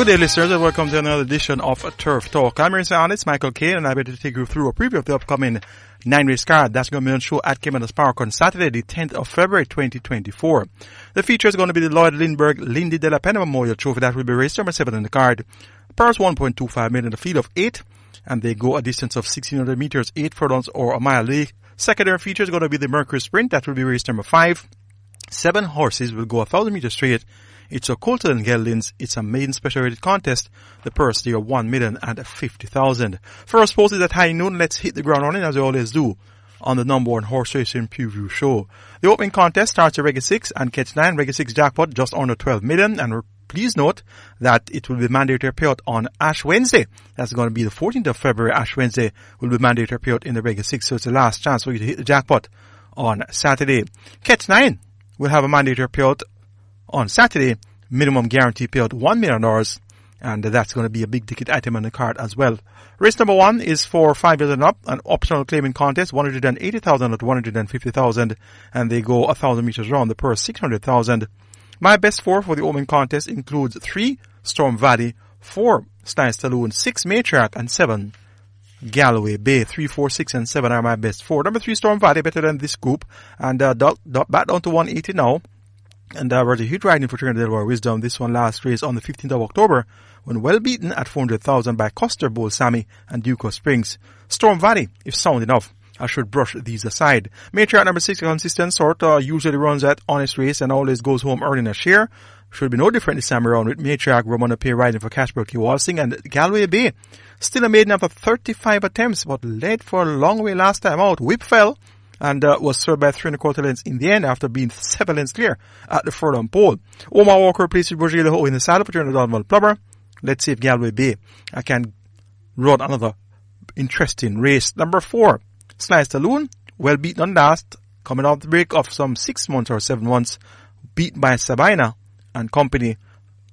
Good day, listeners, and welcome to another edition of Turf Talk. I'm your analyst, Michael Cain, and I'm ready to take you through a preview of the upcoming nine race card. That's going to be on show at Caymanas Park on Saturday, the 10th of February, 2024. The feature is going to be the Lloyd Lindbergh Lindy de la Pena Memorial Trophy. That will be race number seven in the card. Purse 1.25 million, a field of eight, and they go a distance of 1600 meters, eight furlongs or a mile. The secondary feature is going to be the Mercury Sprint. That will be race number five. Seven horses will go a thousand meters straight it's a Coulter and Geldings. It's a maiden special rated contest. The purse there one million and fifty thousand. First post is at high noon. Let's hit the ground running as we always do on the number one horse racing preview show. The opening contest starts at Reggae 6 and Catch 9. Reggae 6 jackpot just under 12 million and please note that it will be mandatory payout on Ash Wednesday. That's going to be the 14th of February. Ash Wednesday will be mandatory payout in the Reggae 6 so it's the last chance for you to hit the jackpot on Saturday. Catch 9 will have a mandatory payout on Saturday, minimum guarantee payout $1 million, and that's going to be a big ticket item on the card as well. Race number one is for five years and up, an optional claiming contest, 180,000 to 150,000, and they go a thousand meters around the purse, 600,000. My best four for the opening contest includes three Storm Valley, four Stein Saloon, six Matriarch, and seven Galloway Bay. Three, four, six, and seven are my best four. Number three, Storm Valley, better than this group, and uh, back down to 180 now. And was a huge riding for Trinidad Delaware Wisdom. This one last race on the 15th of October when well beaten at 400,000 by Custer Bowl Sammy and Duke of Springs. Storm Valley, if sound enough, I should brush these aside. Matriarch number six, a consistent sort, uh, usually runs at honest race and always goes home earning a share. Should be no different this time around with Matriarch Ramona Pay riding for Cashbrook Walsing and Galway Bay. Still a maiden after 35 attempts, but led for a long way last time out. Whip fell and uh, was served by three and a quarter lengths in the end after being seven lengths clear at the furlong pole. Omar Walker replaced Roger Ho in the saddle for Trinidad Donald Plumber. Let's see if Galway Bay I can run another interesting race. Number four, Slice Saloon, well beaten on last, coming off the break of some six months or seven months, beaten by Sabina and company.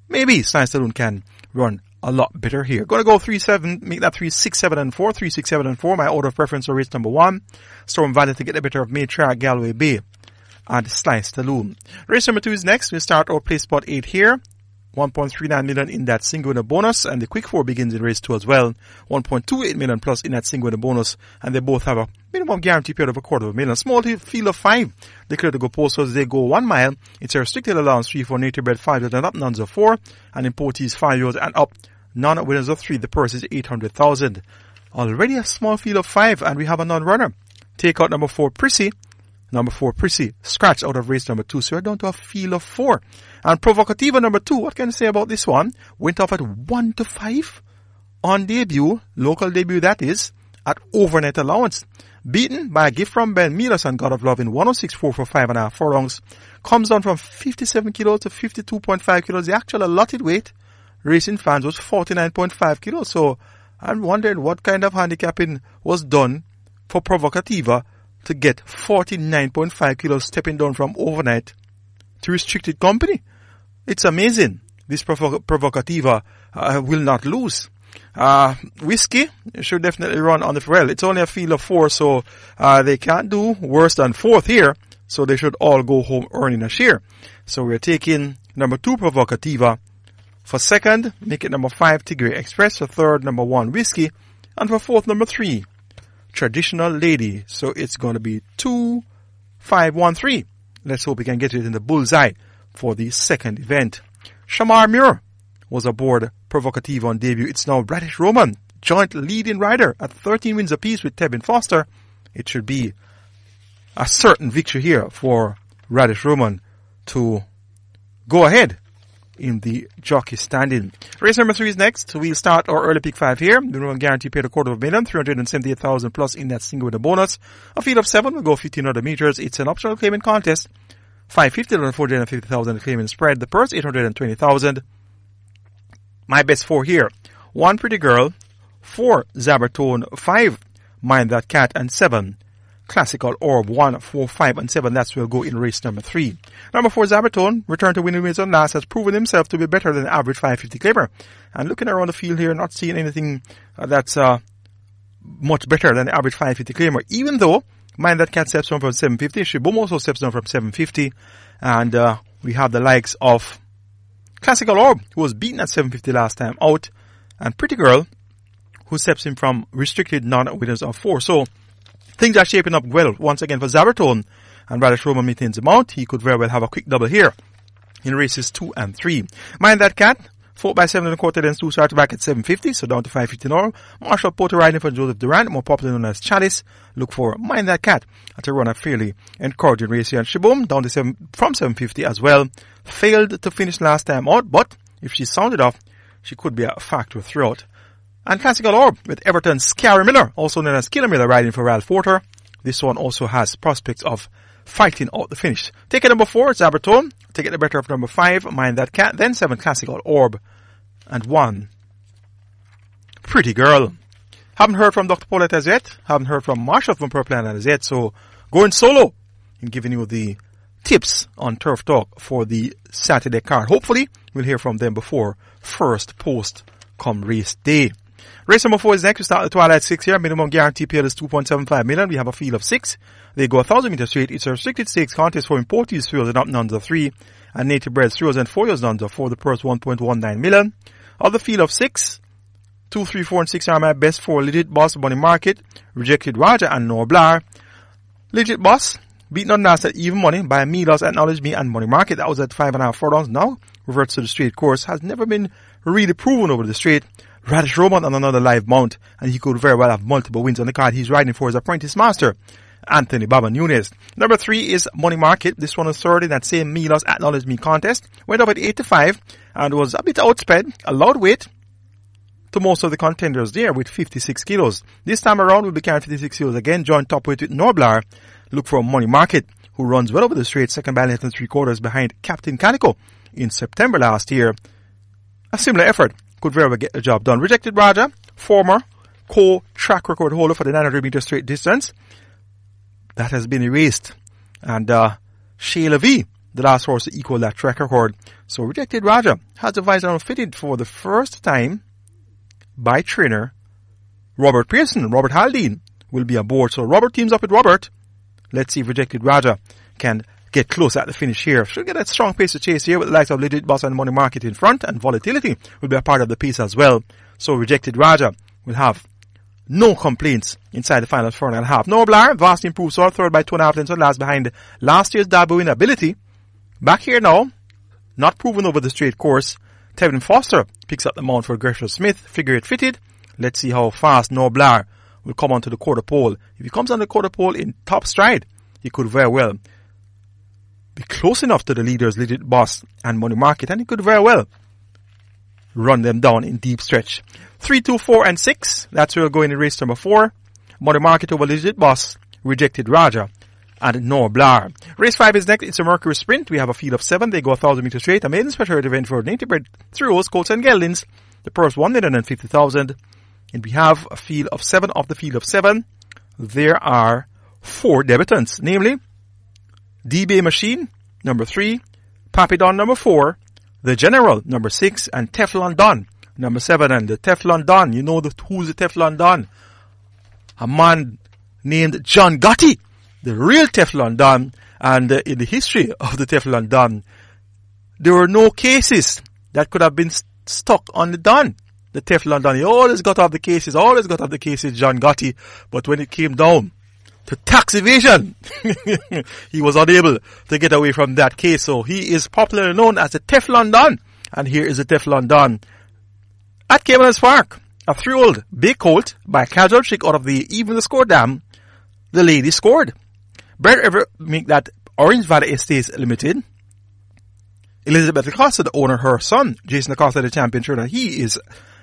Maybe Slice Saloon can run a lot better here. Gonna go 3-7, make that 3-6-7 and 4, 3-6-7 and 4, my order of preference for race number 1. Storm Valley to get the better of Matriarch Galway Bay and Slice Saloon. Race number 2 is next. We start our play spot 8 here. 1.39 million in that single winner bonus, and the quick four begins in race two as well. 1.28 million plus in that single winner bonus, and they both have a minimum guarantee period of a quarter of a million. Small field of five declared to go posters. They go one mile. It's a restricted allowance three for native bred five and up, nuns of four, and importees five years and up. Non-winners of three. The purse is 800,000. Already a small field of five, and we have a non-runner. Take out number four, Prissy. Number four, Prissy, scratch out of race number two. So we're down to a field of four. And Provocativa number two, what can I say about this one? Went off at one to five on debut, local debut that is, at overnight allowance. Beaten by a gift from Ben Milas and God of Love in 106.4 for five and a half furlongs. Comes down from 57 kilos to 52.5 kilos. The actual allotted weight, racing fans, was 49.5 kilos. So I'm wondering what kind of handicapping was done for Provocativa to get 49.5 kilos stepping down from overnight to restricted company. It's amazing. This provo- Provocativa uh, will not lose. Uh, whiskey should definitely run on the well. It's only a field of four, so uh, they can't do worse than fourth here. So they should all go home earning a share. So we're taking number two Provocativa. For second, make it number five Tigre Express. For third, number one Whiskey. And for fourth, number three Traditional Lady. So it's going to be two, five, one, three. Let's hope we can get it in the bullseye for the second event. Shamar Muir was aboard Provocative on debut. It's now Raddesh Roman, joint leading rider at 13 wins apiece with Tevin Foster. It should be a certain victory here for Raddesh Roman to go ahead in the jockey standing. Race number three is next. We'll start our early pick five here. The minimum guarantee paid a quarter of a million, 378,000 plus in that single with a bonus. A field of seven will go 1500 meters. It's an optional claiming contest. 550 to 450,000 claiming spread. The purse 820,000. My best four here. One pretty girl, four Zabertone, five Mind That Cat, and seven Classical Orb 1, 4, 5, and 7. That's will go in race number 3. Number 4, Zabertone, returned to winning ways on last, has proven himself to be better than average 550 claimer. And looking around the field here, not seeing anything uh, that's uh, much better than average 550 claimer, even though Mind That Cat steps down from 750, Shibum also steps down from 750, and uh, we have the likes of Classical Orb, who was beaten at 750 last time out, and Pretty Girl, who steps in from restricted non-winners of four. So, things are shaping up well once again for Zabertone, and Raddesh Roman maintains the mount. He could very well have a quick double here in races two and three. Mind that cat, Four by seven and a quarter, then two started back at 750, so down to 550 now. Marshall Porter riding for Joseph Durant, more popularly known as Chalice. Look for Mind That Cat to run a fairly encouraging race here. And Shaboom down to seven, from 750 as well. Failed to finish last time out, but if she sounded off, she could be a factor throughout. And Classical Orb with Everton's Scary Miller, also known as Killer Miller, riding for Ralph Porter. This one also has prospects of fighting out the finish. Ticket number four, Zabertone. Ticket the better of number five, Mind That Cat. Then seven, Classical Orb. And one, Pretty Girl. Haven't heard from Dr. Paulette as yet. Haven't heard from Marshall from Purple as yet. So going solo in giving you the tips on Turf Talk for the Saturday card. Hopefully we'll hear from them before first post come race day. Race number four is next. We start the Twilight Six here. Minimum guarantee paid is 2.75 million. We have a field of six. They go a thousand meters straight. It's a restricted stakes contest for imported thrills and up nuns three and native bred thrills and four years nuns for the purse 1.19 million. Of the field of six. two, three, four, and six are my best four. Legit Boss, Money Market, Rejected Raja, and Noblar. Legit Boss, beaten on last at even money by Milos, Acknowledge Me, and Money Market. That was at five and a half furlongs. Now reverts to the straight course. Has never been really proven over the straight. Raddesh Roman on another live mount, and he could very well have multiple wins on the card he's riding for his apprentice master, Anthony Baba Nunes. Number three is Money Market. This one is third in that same Milos Acknowledge Me contest. Went up at 8 to 5 and was a bit outsped, a loud weight to most of the contenders there with 56 kilos. This time around we'll be carrying 56 kilos again, joint top weight with Noblar. Look for Money Market, who runs well over the straight, second by less than three quarters behind Captain Calico in September last year. A similar effort could very well get the job done. Rejected Raja, former co-track record holder for the 900 meter straight distance. That has been erased. And, uh, Shayla V, the last horse to equal that track record. So Rejected Raja has the visor fitted for the first time by trainer Robert Pearson. Robert Haldane will be aboard. So Robert teams up with Robert. Let's see if Rejected Raja can get close at the finish here. Should get a strong pace to chase here with the likes of Legit Boss and Money Market in front and volatility will be a part of the piece as well. So Rejected Raja will have no complaints inside the final four and a half. No Noblar, vastly improved so third by two and a half lengths and last behind last year's debut in ability. Back here now, not proven over the straight course. Tevin Foster picks up the mount for Gresham Smith, figure it fitted. Let's see how fast Noblar will come onto the quarter pole. If he comes on the quarter pole in top stride, he could very well be close enough to the leaders, Legit Boss and Money Market, and he could very well run them down in deep stretch. Three, two, four, and six. That's where we're going in race number four. Money Market over Legit Boss, Rejected Raja, and Noblar. Race five is next. It's a Mercury Sprint. We have a field of seven. They go a thousand meters straight. A maiden special event for native bred throws, colts and geldings. The purse one hundred and fifty thousand. And we have a field of seven. Of the field of seven, there are four debutants, namely D-Bay Machine, number three, Papidon, number four, The General, number six, and Teflon Don, number seven. And the Teflon Don, you know the, who's the Teflon Don? A man named John Gotti, the real Teflon Don. And uh, in the history of the Teflon Don, there were no cases that could have been st- stuck on the Don. The Teflon Don, he always got off the cases, always got off the cases, John Gotti. But when it came down to tax evasion. he was unable to get away from that case. So he is popularly known as the Teflon Don. And here is the Teflon Don. At Caymanas Park, a three-year-old big colt by casual trick out of the even the score dam, the lady scored. Brett ever make that Orange Valley Estates Limited. Elizabeth Acosta, the owner, her son, Jason Acosta, the champion trainer, he is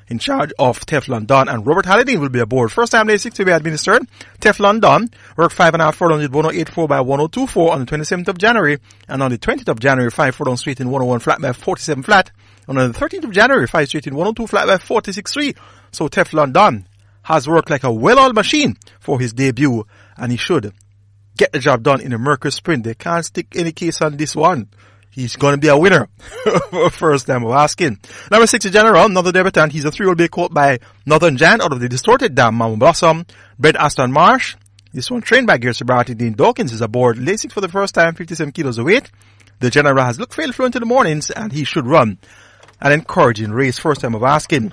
in charge of Teflon Don and Robert Halliday will be aboard. First time day 6 to be administered. Teflon Don worked five and a half furlongs with 1084 by 1024 on the 27th of January and on the 20th of January 5 furlongs straight in 101 flat by 47 flat. And on the 13th of January 5 straight in 102 flat by 46.3. So Teflon Don has worked like a well-oiled machine for his debut and he should get the job done in a Mercury sprint. They can't stick any case on this one he's going to be a winner. First time of asking. Number six is General, another debutant. He's a three-year-old big caught by Northern Giant out of the distorted dam Mama Blossom. Bred Aston Marsh. This one trained by Gary Subratie. Dean Dawkins is aboard. Lacing for the first time, 57 kilos of weight. The General has looked fairly fluent in the mornings and he should run an encouraging race. First time of asking.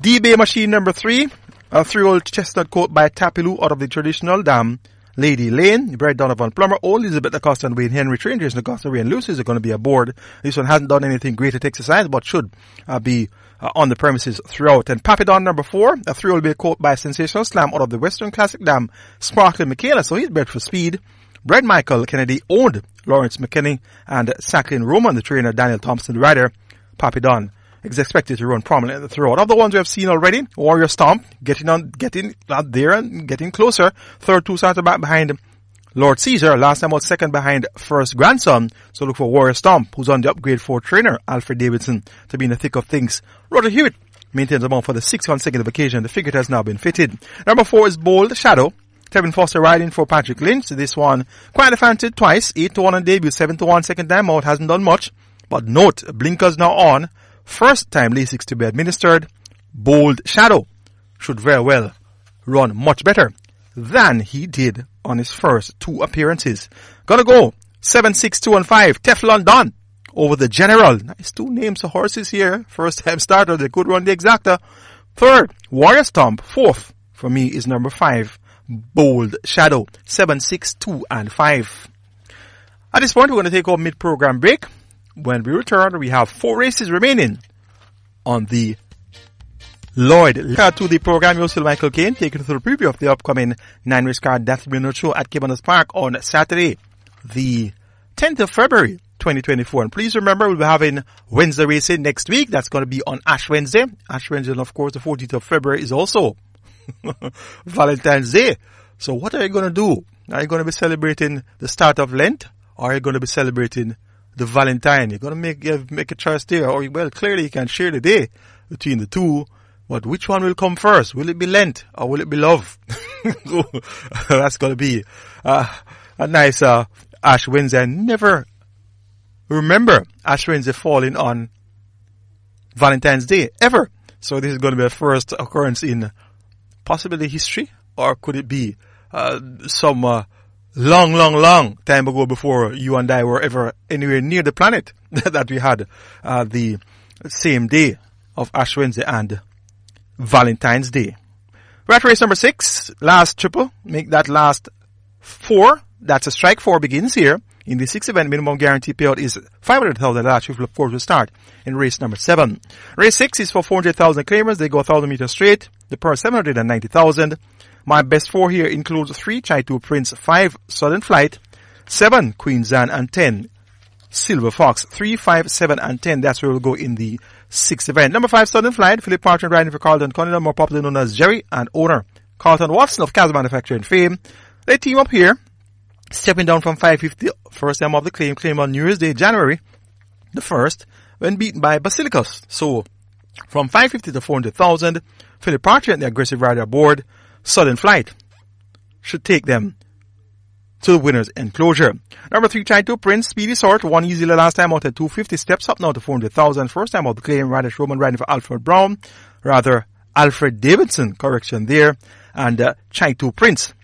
D-Bay machine number three, a three-old chestnut coat by Tapilu out of the traditional dam. Lady Lane, Brad Donovan Plummer, Old Elizabeth Acosta and Wayne Henry, Train Jason Acosta, and Lucy's are going to be aboard. This one hasn't done anything great at exercise, but should uh, be uh, on the premises throughout. And Papidon number four, a three-old bay coat by Sensational Slam out of the Western Classic Dam, Sparkling Michaela, so he's bred for speed. Brad Michael Kennedy owned Lawrence McKinney and Sacklin Roman, the trainer Daniel Thompson, the rider, Papidon is expected to run prominently throughout. Of the ones we have seen already, Warrior Stomp, getting on, getting out there and getting closer. Third two starts back behind Lord Caesar. Last time out second behind First Grandson. So look for Warrior Stomp, who's on the upgrade for trainer Alfred Davidson to be in the thick of things. Roger Hewitt maintains a mount for the sixth consecutive occasion. The figure has now been fitted. Number four is Bold Shadow. Tevin Foster riding for Patrick Lynch. This one quite fancied twice. 8 to 1 on debut, 7 to 1 second time out. Hasn't done much. But note, blinkers now on. First time Lasix to be administered, Bold Shadow should very well run much better than he did on his first two appearances. Gonna go 7, 6, 2 and 5, Teflon Don over the General. Nice two names of horses here. First time starter, they could run the exacta. Third, Warrior Stomp. Fourth, for me, is number 5, Bold Shadow. 7, 6, 2 and 5. At this point, we're going to take our mid-program break. When we return, we have four races remaining on the Lloyd. To the program, you're still Michael Cain, taking through the preview of the upcoming nine race card Death Minute Show at Caymanas Park on Saturday, the 10th of February. 2024. And please remember, we'll be having Wednesday racing next week. That's going to be on Ash Wednesday. Ash Wednesday, and of course, the 14th of February is also Valentine's Day. So what are you going to do? Are you going to be celebrating the start of Lent? Or are you going to be celebrating the Valentine. You're to make, make a choice there. Or, well, clearly you can share the day between the two. But which one will come first? Will it be Lent or will it be love? that's to be uh, a nice uh, Ash Wednesday. never remember Ash Wednesday falling on Valentine's Day ever. So this is going to be a first occurrence in possibly history, or could it be uh, some uh, long, long, long time ago before you and I were ever anywhere near the planet that we had uh, the same day of Ash Wednesday and Valentine's Day. Rat race number six, last triple, make that last four. That's a strike four begins here. In the sixth event, minimum guarantee payout is 500,000 last which of course will start in race number seven. Race six is for 400,000 claimers. They go 1,000 meters straight. The per 790,000. My best four here includes 3 Chai 2 Prince, 5 Southern Flight, 7 Queen Zan, and 10 Silver Fox. 3, 5, 7, and 10. That's where we'll go in the sixth event. Number 5 Southern Flight, Philip Parchment riding for Carlton Cunningham, more popularly known as Jerry, and owner Carlton Watson of Castle Manufacturing fame. They team up here, stepping down from 550, first time of the claim, claim on New Year's Day, January the 1st, when beaten by Basilicus. So, from 550 to 400,000, Philip Parchment and the aggressive rider aboard, sudden flight should take them to the winner's enclosure. Number three, Chai 2 Prince, Speedy Sort, won easily last time out at 250, steps up now to 400,000. First time out the claim, Raddesh Roman riding for Alfred Brown, rather Alfred Davidson, correction there, and uh, Chai 2 Prince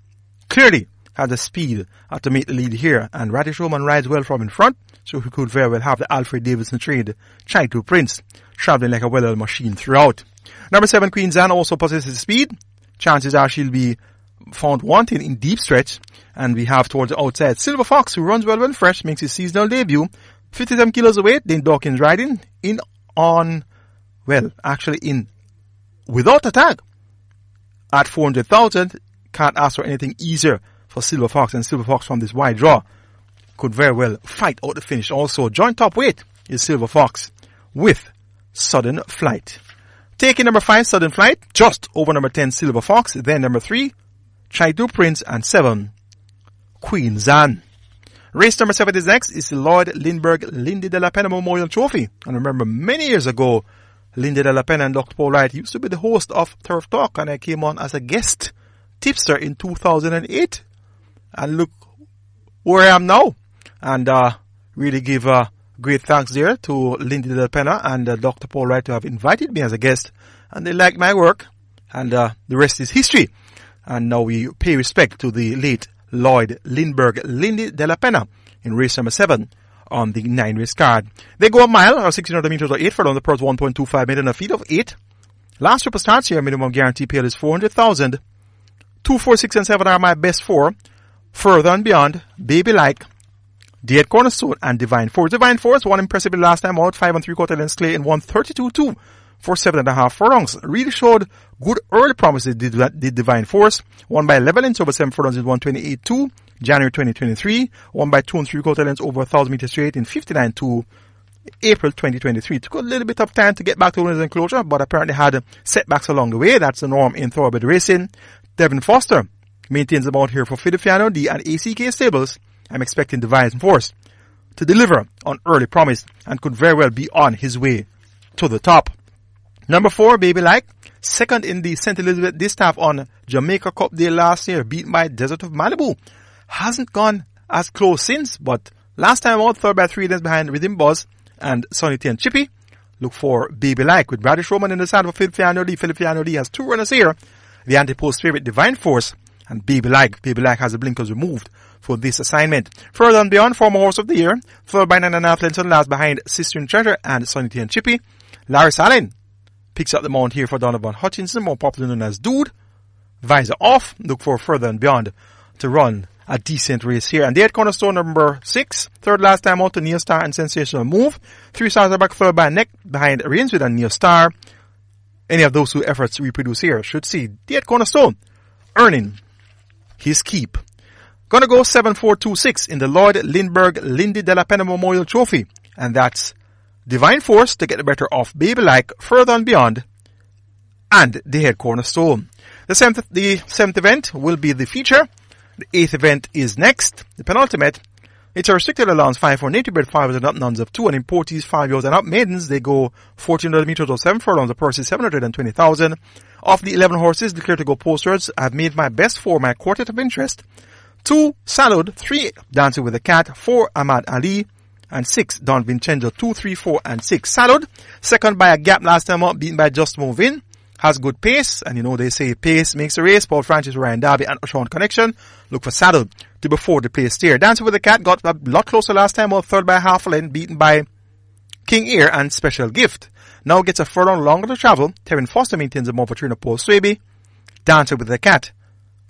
clearly has the speed uh, to make the lead here, and Raddesh Roman rides well from in front, so he could very well have the Alfred Davidson trade, Chai 2 Prince, traveling like a well-oiled machine throughout. Number seven, Queen Zan also possesses speed, chances are she'll be found wanting in deep stretch. And we have towards the outside Silver Fox, who runs well when fresh, makes his seasonal debut. 57 kilos of weight, Dean Dawkins riding in on, well, actually in without a tag at 400,000. Can't ask for anything easier for Silver Fox and Silver Fox from this wide draw could very well fight out the finish. Also, joint top weight is Silver Fox with sudden flight. Taking number 5, Sudden Flight, just over number 10, Silver Fox. Then number 3, Chai 2 Prince. And 7, Queen Zan. Race number 7 is next. is the Lloyd Lindbergh Lindy de la Pena Memorial Trophy. And remember, many years ago, Lindy de la Pena and Dr. Paul Wright used to be the host of Turf Talk. And I came on as a guest tipster in 2008. And look where I am now. And uh, really give uh, Great thanks there to Lindy Del Pena and uh, Dr. Paul Wright to have invited me as a guest. And they like my work. And uh, the rest is history. And now we pay respect to the late Lloyd Lindbergh Lindy De La Pena in race number seven on the nine race card. They go a mile or 1600 meters or 8 furlongs. The purse 1.25 million. A feed of 8. Last triple starts here. Minimum guarantee paid is 400,000. 2, 4, 6 and 7 are my best four. Further and beyond, Baby Like, Dead Cornerstone and Divine Force. Divine Force won impressively last time out. 5 and 3 quarter lengths clay in 132-2 for seven and a half furlongs. Really showed good early promises did, did Divine Force. Won by 11 lengths over seven furlongs in 128-2. January 2023. Won by two and three quarter lengths over 1,000 meters straight in 59-2. April 2023. Took a little bit of time to get back to winners enclosure, but apparently had setbacks along the way. That's the norm in thoroughbred racing. Devin Foster maintains the mount here for Fidifiano D and ACK Stables. I'm expecting Divine Force to deliver on early promise and could very well be on his way to the top. Number four, Baby Like, second in the St. Elizabeth Distaff on Jamaica Cup Day last year, beat by Desert of Malibu. Hasn't gone as close since, but last time out, third by three lengths behind Rhythm Buzz and Sonny T and Chippy. Look for Baby Like with Bradish Roman in the side for Philippiano Lee. Philippiano Lee has two runners here. The anti-post favorite Divine Force and Baby Like. Baby Like has the blinkers removed for this assignment. Further on beyond, former horse of the year, third by and a half lengths last behind Sister and Treasure and Sonny and Chippy. Larry Allen picks up the mount here for Donovan Hutchinson, more popularly known as Dude. Visor off, look for further and beyond to run a decent race here. And they had cornerstone number six, third last time out to Neil Star and Sensational Move. Three stars are back third by neck behind Rainswood and Neil Star. Any of those two efforts reproduce here should see had cornerstone earning his keep. Gonna go 7426 in the Lloyd Lindbergh Lindy la Pena Memorial Trophy. And that's Divine Force to get the better of Baby Like further and beyond. And the head cornerstone. The seventh, the seventh event will be the feature. The eighth event is next. The penultimate. It's a restricted allowance 5 for native bred 5 and up nuns of 2 and importees 5 years and up maidens. They go 1400 meters or 7 furlongs. The purse is 720,000. Of the 11 horses declared to go postwards, I've made my best for my quartet of interest. 2 Salud, 3 Dancing with the Cat, 4 Ahmad Ali, and 6 Don Vincenzo, 2, 3, 4, and 6 Salud. Second by a gap last time up, beaten by Just Move In has good pace, and you know they say pace makes a race. Paul Francis, Ryan Darby, and Sean Connection look for saddle to before the place steer. Dancing with the Cat got a lot closer last time, out third by half a lane, beaten by King Ear and Special Gift. Now gets a furlong longer to travel. Terry Foster maintains a more for trainer Paul Swaby. Dancing with the Cat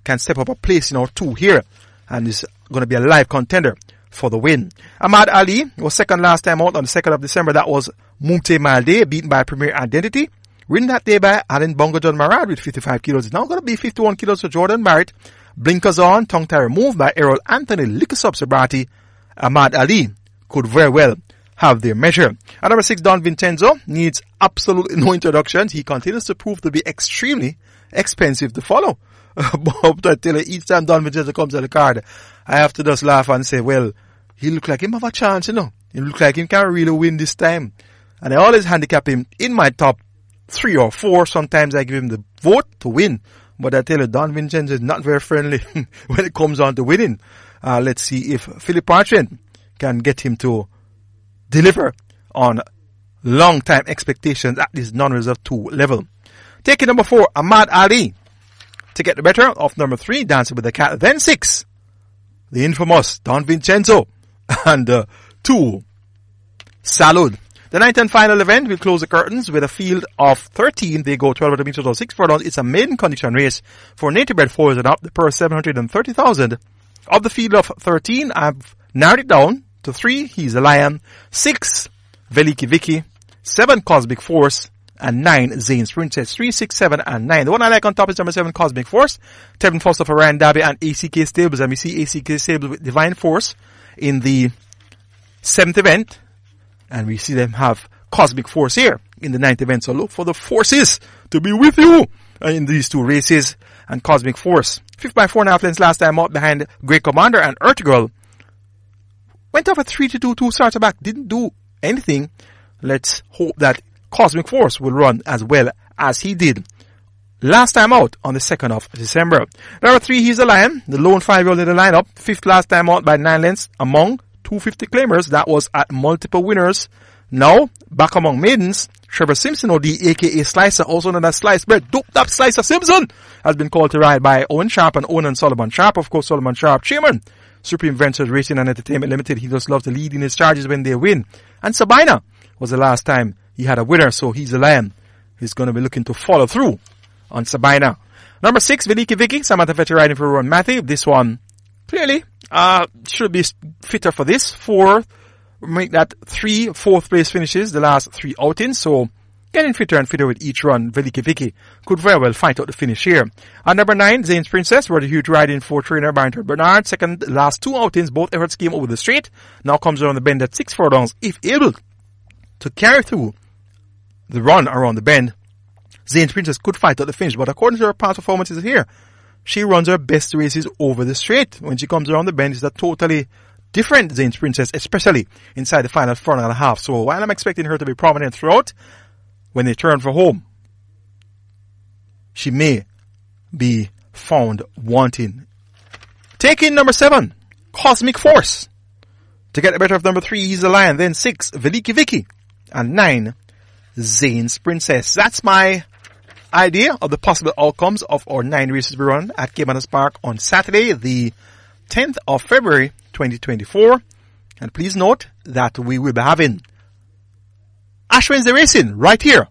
can step up a place in our two here, and is going to be a live contender for the win. Ahmad Ali was second last time out on the 2nd of December. That was Mumte Malde, beaten by Premier Identity. Written that day by Alan Bongo John Marad with 55 kilos. It's now going to be 51 kilos for Jordan Barrett. Blinkers on, tongue tie removed by Errol Anthony, Lickers up sobriety. Ahmad Ali could very well have their measure. At number six, Don Vincenzo needs absolutely no introduction. He continues to prove to be extremely expensive to follow. Tell you, each time Don Vincenzo comes to the card, I have to just laugh and say, well, he look like him have a chance, you know. He look like him can really win this time. And I always handicap him in my top three or four. Sometimes I give him the vote to win. But I tell you, Don Vincenzo is not very friendly when it comes on to winning. Uh, let's see if Philip Parchment can get him to deliver on long time expectations at this non-reserve two level. Taking number four, Ahmad Ali. To get the better of number three, Dancing with the Cat. Then six, the infamous Don Vincenzo. And uh, two, Salud. The ninth and final event will close the curtains with a field of 13. They go 1200 meters or 6 furlongs. It's a maiden condition race for native bred fours and up. The purse 730,000. Of the field of 13, I've narrowed it down to 3. He's a lion. 6, Veliki Vicky. 7, Cosmic Force. And 9, Zane's Princess. 3, 6, 7, and 9. The one I like on top is number 7, Cosmic Force. Tevin Foster for Ryan Darby and ACK Stables. And we see ACK Stables with Divine Force in the seventh event and we see them have cosmic force here in the ninth event. So look for the forces to be with you in these two races and cosmic force. Fifth by four and a half lengths last time out behind Great Commander and Earth Girl. Went off a three to two, two starter back, didn't do anything. Let's hope that Cosmic Force will run as well as he did last time out on the 2nd of December. Number three, he's a lion, the lone five-year-old in the lineup. Fifth last time out by nine lengths among 250 claimers. That was at multiple winners. Now, back among maidens, Trevor Simpson or the aka Slicer, also known as Slice Bread, doped up Slicer Simpson, has been called to ride by Owen Sharp and Owen and Solomon Sharp. Of course, Solomon Sharp, chairman, Supreme Ventures Racing and Entertainment Limited. He just loves to lead in his charges when they win. And Sabina was the last time he had a winner, so he's a lion. He's going to be looking to follow through on Sabina. Number six, Veliki Vicky, Samantha Fletcher riding for Ron Matthew. This one, clearly, uh, should be fitter for this. Four, make that three fourth place finishes, the last three outings, so getting fitter and fitter with each run. Veliki Vicky could very well fight out the finish here. At number nine, Zane's Princess, were the huge riding for trainer Barrington Bernard. Second, last two outings, both efforts came over the straight. Now comes around the bend at six furlongs, if able to carry through the run around the bend. Zane's Princess could fight at the finish, but according to her past performances here, she runs her best races over the straight. When she comes around the bend, it's a totally different Zane's Princess, especially inside the final four and a half. So while I'm expecting her to be prominent throughout, when they turn for home, she may be found wanting. Taking number seven, Cosmic Force. To get the better of number three, he's the lion. Then six, Veliki Vicky. And nine, Zane's Princess. That's my idea of the possible outcomes of our nine races we run at Caymanas Park on Saturday, the 10th of February 2024. And please note that we will be having Ash Wednesday Racing right here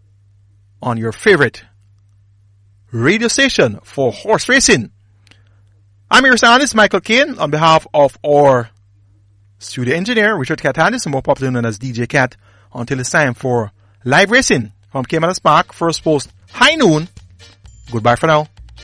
on your favorite radio station for horse racing. I'm your soundist, Michael Cain, on behalf of our studio engineer, Richard Catanis, more popularly known as DJ Cat, until it's time for live racing from Caymanas Park, first post, high noon. Goodbye for now.